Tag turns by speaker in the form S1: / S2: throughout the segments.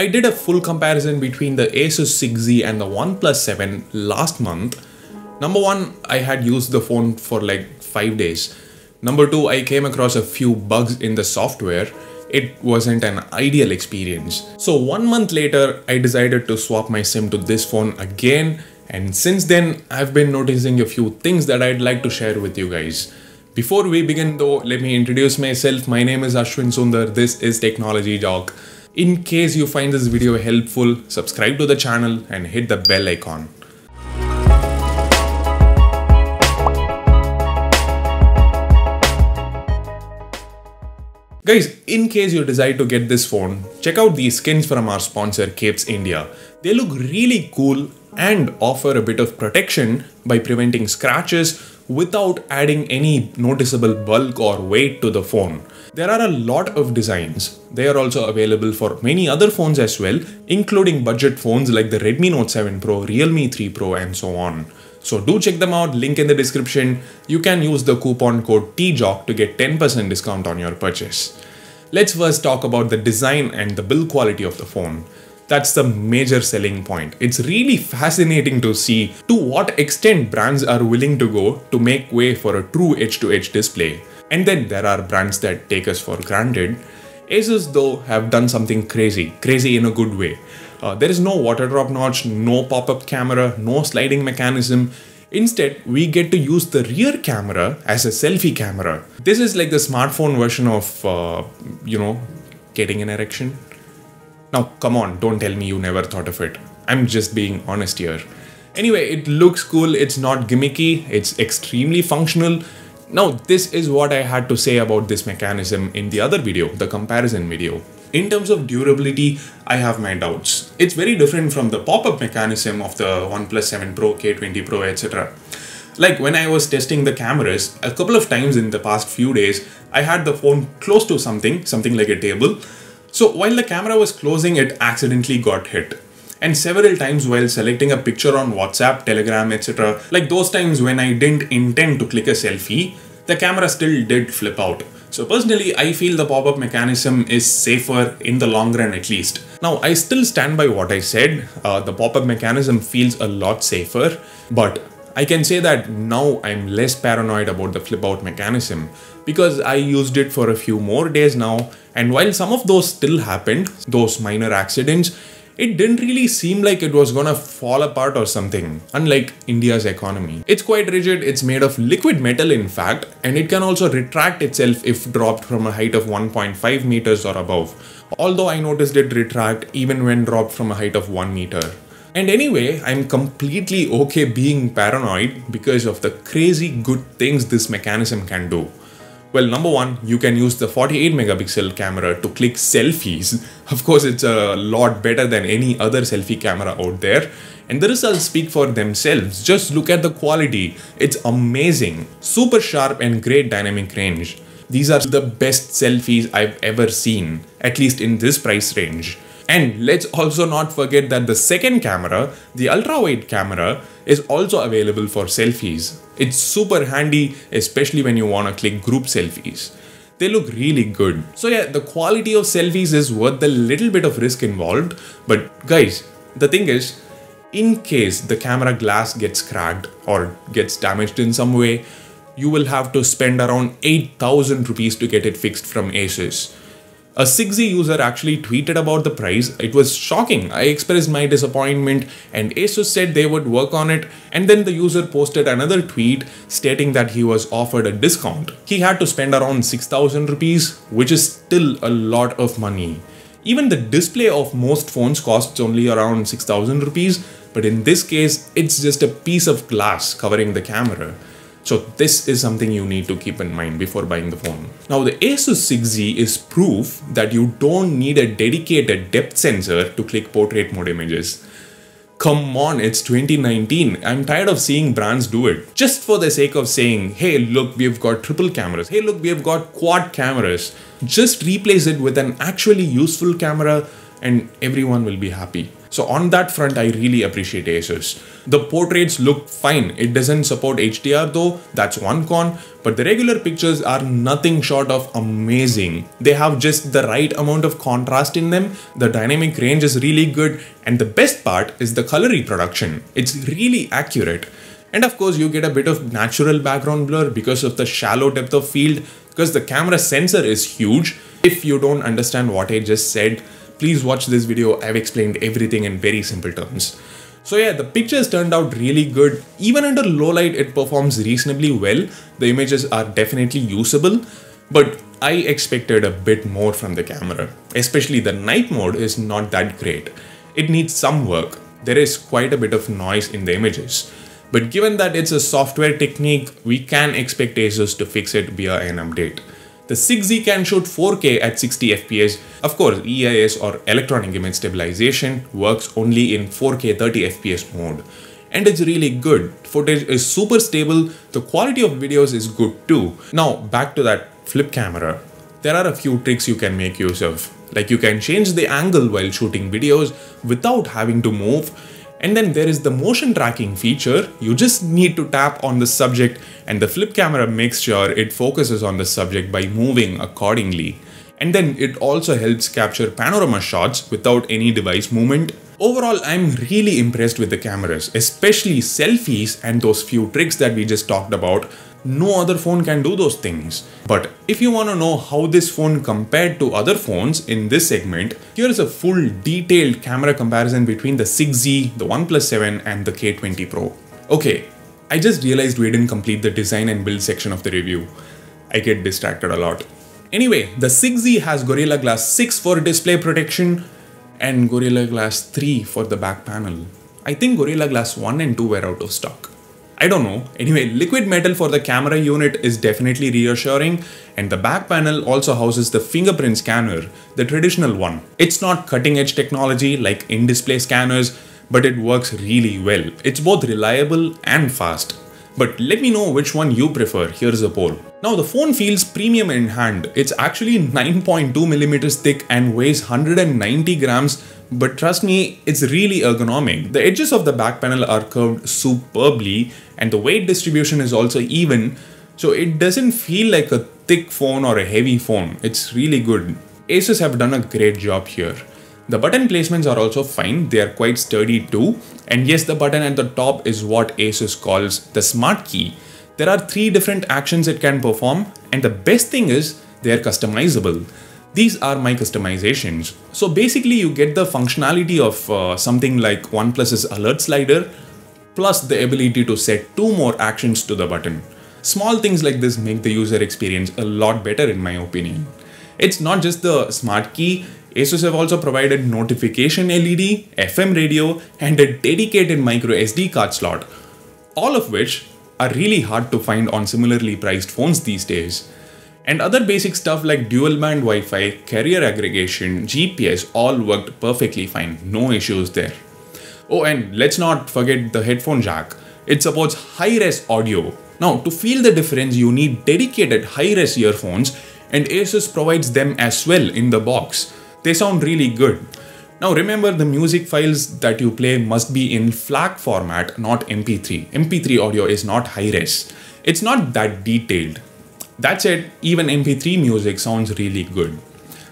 S1: I did a full comparison between the Asus 6Z and the OnePlus 7 last month. Number one, I had used the phone for like 5 days. Number two, I came across a few bugs in the software. It wasn't an ideal experience. So one month later, I decided to swap my SIM to this phone again. And since then, I've been noticing a few things that I'd like to share with you guys. Before we begin though, let me introduce myself. My name is Ashwin Sundar. This is Technology Jock. In case you find this video helpful, subscribe to the channel and hit the bell icon. Guys, in case you decide to get this phone, check out these skins from our sponsor Capes India. They look really cool and offer a bit of protection by preventing scratches without adding any noticeable bulk or weight to the phone. There are a lot of designs. They are also available for many other phones as well, including budget phones like the Redmi Note 7 Pro, Realme 3 Pro and so on. So do check them out, link in the description. You can use the coupon code TJOCK to get 10% discount on your purchase. Let's first talk about the design and the build quality of the phone. That's the major selling point. It's really fascinating to see to what extent brands are willing to go to make way for a true edge-to-edge display. And then there are brands that take us for granted. Asus though have done something crazy, crazy in a good way. Uh, there is no water drop notch, no pop-up camera, no sliding mechanism. Instead, we get to use the rear camera as a selfie camera. This is like the smartphone version of, uh, you know, getting an erection. Now, come on, don't tell me you never thought of it. I'm just being honest here. Anyway, it looks cool, it's not gimmicky, it's extremely functional. Now, this is what I had to say about this mechanism in the other video, the comparison video. In terms of durability, I have my doubts. It's very different from the pop-up mechanism of the OnePlus 7 Pro, K20 Pro, etc. Like when I was testing the cameras, a couple of times in the past few days, I had the phone close to something, something like a table. So while the camera was closing, it accidentally got hit. And several times while selecting a picture on WhatsApp, Telegram, etc., like those times when I didn't intend to click a selfie, the camera still did flip out. So personally, I feel the pop-up mechanism is safer in the long run at least. Now, I still stand by what I said. Uh, the pop-up mechanism feels a lot safer, but I can say that now I'm less paranoid about the flip out mechanism because I used it for a few more days now and while some of those still happened, those minor accidents, it didn't really seem like it was gonna fall apart or something, unlike India's economy. It's quite rigid, it's made of liquid metal in fact, and it can also retract itself if dropped from a height of 1.5 meters or above. Although I noticed it retract even when dropped from a height of 1 meter. And anyway, I'm completely okay being paranoid because of the crazy good things this mechanism can do. Well, number one, you can use the 48 megapixel camera to click selfies. Of course, it's a lot better than any other selfie camera out there. And the results speak for themselves. Just look at the quality. It's amazing. Super sharp and great dynamic range. These are the best selfies I've ever seen, at least in this price range. And let's also not forget that the second camera, the ultra wide camera, is also available for selfies. It's super handy, especially when you want to click group selfies. They look really good. So yeah, the quality of selfies is worth the little bit of risk involved. But guys, the thing is, in case the camera glass gets cracked or gets damaged in some way, you will have to spend around 8000 rupees to get it fixed from Asus. A 6Z user actually tweeted about the price. It was shocking. I expressed my disappointment and Asus said they would work on it and then the user posted another tweet stating that he was offered a discount. He had to spend around 6000 rupees which is still a lot of money. Even the display of most phones costs only around 6000 rupees but in this case it's just a piece of glass covering the camera. So this is something you need to keep in mind before buying the phone. Now the Asus 6Z is proof that you don't need a dedicated depth sensor to click portrait mode images. Come on, it's 2019. I'm tired of seeing brands do it. Just for the sake of saying, hey, look, we've got triple cameras. Hey, look, we've got quad cameras. Just replace it with an actually useful camera and everyone will be happy. So on that front, I really appreciate Asus. The portraits look fine. It doesn't support HDR though, that's one con, but the regular pictures are nothing short of amazing. They have just the right amount of contrast in them, the dynamic range is really good, and the best part is the color reproduction. It's really accurate. And of course, you get a bit of natural background blur because of the shallow depth of field, because the camera sensor is huge. If you don't understand what I just said, please watch this video. I've explained everything in very simple terms. So yeah, the pictures turned out really good. Even under low light, it performs reasonably well. The images are definitely usable, but I expected a bit more from the camera. Especially the night mode is not that great. It needs some work. There is quite a bit of noise in the images. But given that it's a software technique, we can expect Asus to fix it via an update. The 6Z can shoot 4K at 60 FPS. Of course, EIS or electronic image stabilization works only in 4K 30 FPS mode. And it's really good. Footage is super stable, the quality of videos is good too. Now back to that flip camera. There are a few tricks you can make use of. Like you can change the angle while shooting videos without having to move and then there is the motion tracking feature. You just need to tap on the subject and the flip camera makes sure it focuses on the subject by moving accordingly. And then it also helps capture panorama shots without any device movement. Overall, I'm really impressed with the cameras, especially selfies and those few tricks that we just talked about no other phone can do those things. But if you want to know how this phone compared to other phones in this segment, here is a full detailed camera comparison between the 6Z, the OnePlus 7 and the K20 Pro. Okay, I just realized we didn't complete the design and build section of the review. I get distracted a lot. Anyway, the 6Z has Gorilla Glass 6 for display protection and Gorilla Glass 3 for the back panel. I think Gorilla Glass 1 and 2 were out of stock. I don't know. Anyway, liquid metal for the camera unit is definitely reassuring and the back panel also houses the fingerprint scanner, the traditional one. It's not cutting edge technology like in-display scanners, but it works really well. It's both reliable and fast. But let me know which one you prefer, here's a poll. Now the phone feels premium in hand. It's actually 9.2 millimeters thick and weighs 190 grams but trust me, it's really ergonomic. The edges of the back panel are curved superbly and the weight distribution is also even, so it doesn't feel like a thick phone or a heavy phone. It's really good. Asus have done a great job here. The button placements are also fine, they are quite sturdy too. And yes, the button at the top is what Asus calls the smart key. There are three different actions it can perform, and the best thing is they are customizable. These are my customizations. So basically you get the functionality of uh, something like OnePlus's alert slider plus the ability to set two more actions to the button. Small things like this make the user experience a lot better in my opinion. It's not just the smart key, Asus have also provided notification LED, FM radio and a dedicated micro SD card slot, all of which are really hard to find on similarly priced phones these days. And other basic stuff like dual band Wi-Fi, carrier aggregation, GPS all worked perfectly fine, no issues there. Oh and let's not forget the headphone jack. It supports high-res audio. Now to feel the difference you need dedicated high-res earphones and Asus provides them as well in the box. They sound really good. Now remember the music files that you play must be in FLAC format, not MP3. MP3 audio is not high-res. It's not that detailed. That said, even MP3 music sounds really good.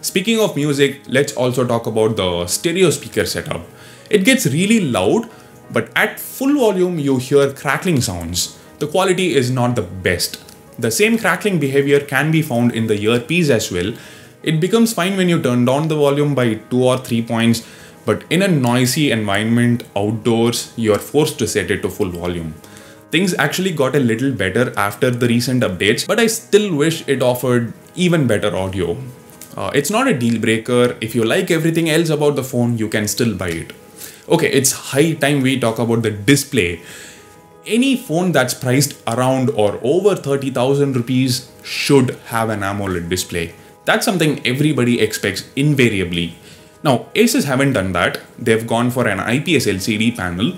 S1: Speaking of music, let's also talk about the stereo speaker setup. It gets really loud, but at full volume you hear crackling sounds. The quality is not the best. The same crackling behavior can be found in the earpiece as well. It becomes fine when you turn down the volume by 2 or 3 points, but in a noisy environment outdoors, you are forced to set it to full volume. Things actually got a little better after the recent updates, but I still wish it offered even better audio. Uh, it's not a deal breaker. If you like everything else about the phone, you can still buy it. Okay, it's high time we talk about the display. Any phone that's priced around or over 30,000 rupees should have an AMOLED display. That's something everybody expects invariably. Now, Asus haven't done that. They've gone for an IPS LCD panel,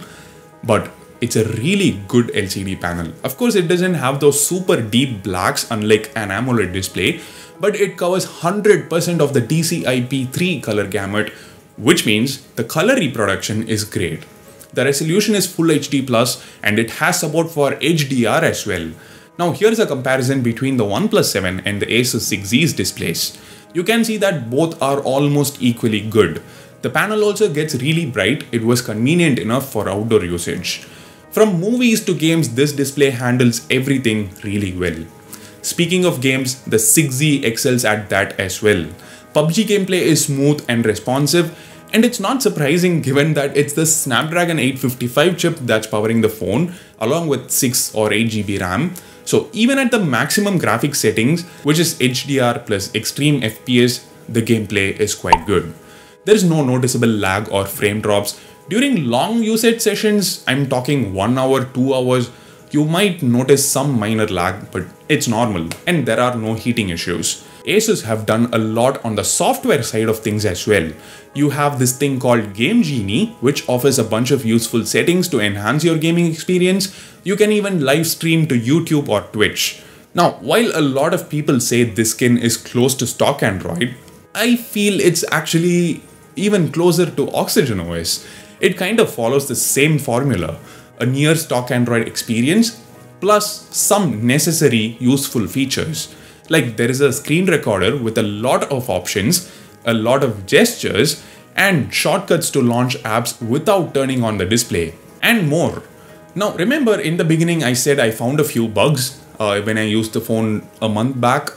S1: but it's a really good LCD panel. Of course, it doesn't have those super deep blacks unlike an AMOLED display, but it covers 100% of the DCI-P3 color gamut which means the color reproduction is great. The resolution is Full HD Plus and it has support for HDR as well. Now here's a comparison between the OnePlus 7 and the Asus 6Z's displays. You can see that both are almost equally good. The panel also gets really bright, it was convenient enough for outdoor usage. From movies to games, this display handles everything really well. Speaking of games, the 6Z excels at that as well. PUBG gameplay is smooth and responsive, and it's not surprising given that it's the Snapdragon 855 chip that's powering the phone, along with 6 or 8 GB RAM. So even at the maximum graphics settings, which is HDR plus extreme FPS, the gameplay is quite good. There is no noticeable lag or frame drops, during long usage sessions, I'm talking 1 hour, 2 hours, you might notice some minor lag, but it's normal and there are no heating issues. Asus have done a lot on the software side of things as well. You have this thing called Game Genie, which offers a bunch of useful settings to enhance your gaming experience. You can even live stream to YouTube or Twitch. Now, while a lot of people say this skin is close to stock Android, I feel it's actually even closer to Oxygen OS. It kind of follows the same formula a near stock Android experience plus some necessary useful features. Like there is a screen recorder with a lot of options, a lot of gestures, and shortcuts to launch apps without turning on the display, and more. Now, remember in the beginning, I said I found a few bugs uh, when I used the phone a month back.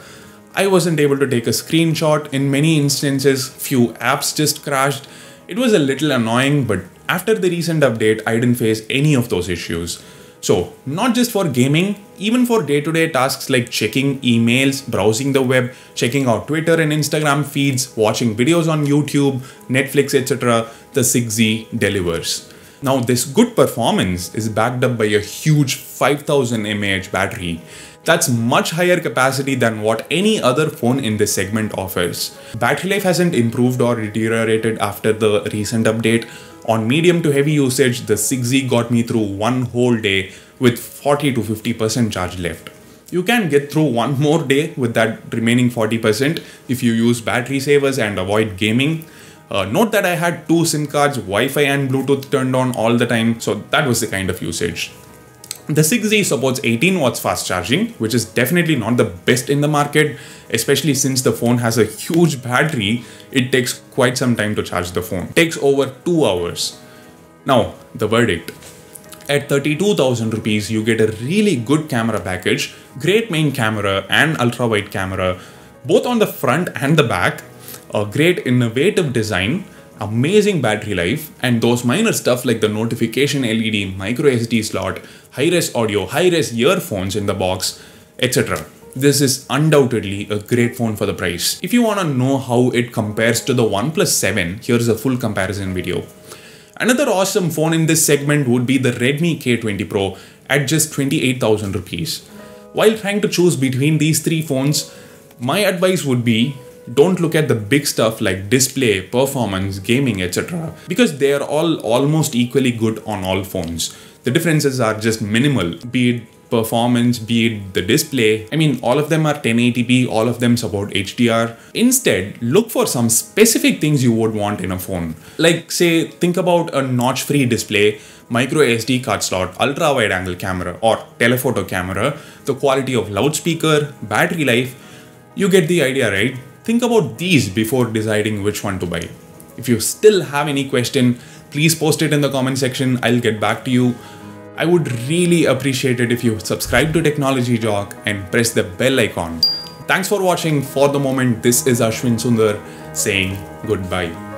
S1: I wasn't able to take a screenshot. In many instances, few apps just crashed it was a little annoying, but after the recent update, I didn't face any of those issues. So, not just for gaming, even for day to day tasks like checking emails, browsing the web, checking out Twitter and Instagram feeds, watching videos on YouTube, Netflix, etc., the 6Z delivers. Now, this good performance is backed up by a huge 5000 mAh battery that's much higher capacity than what any other phone in this segment offers. Battery life hasn't improved or deteriorated after the recent update. On medium to heavy usage, the 6Z got me through one whole day with 40 to 50% charge left. You can get through one more day with that remaining 40% if you use battery savers and avoid gaming. Uh, note that I had two SIM cards, Wi-Fi and Bluetooth turned on all the time, so that was the kind of usage. The 6Z supports 18 watts fast charging, which is definitely not the best in the market, especially since the phone has a huge battery, it takes quite some time to charge the phone. It takes over 2 hours. Now, the verdict. At 32,000 rupees, you get a really good camera package, great main camera and ultra wide camera, both on the front and the back, a great innovative design, amazing battery life, and those minor stuff like the notification LED, micro SD slot, high-res audio, high-res earphones in the box, etc. This is undoubtedly a great phone for the price. If you want to know how it compares to the OnePlus 7, here's a full comparison video. Another awesome phone in this segment would be the Redmi K20 Pro at just 28,000 rupees. While trying to choose between these three phones, my advice would be don't look at the big stuff like display, performance, gaming, etc. because they are all almost equally good on all phones. The differences are just minimal, be it performance, be it the display. I mean, all of them are 1080p, all of them support HDR. Instead, look for some specific things you would want in a phone. Like, say, think about a notch free display, micro SD card slot, ultra wide angle camera, or telephoto camera, the quality of loudspeaker, battery life. You get the idea, right? Think about these before deciding which one to buy. If you still have any question, please post it in the comment section. I'll get back to you. I would really appreciate it if you subscribe to Technology Jock and press the bell icon. Thanks for watching. For the moment, this is Ashwin Sundar saying goodbye.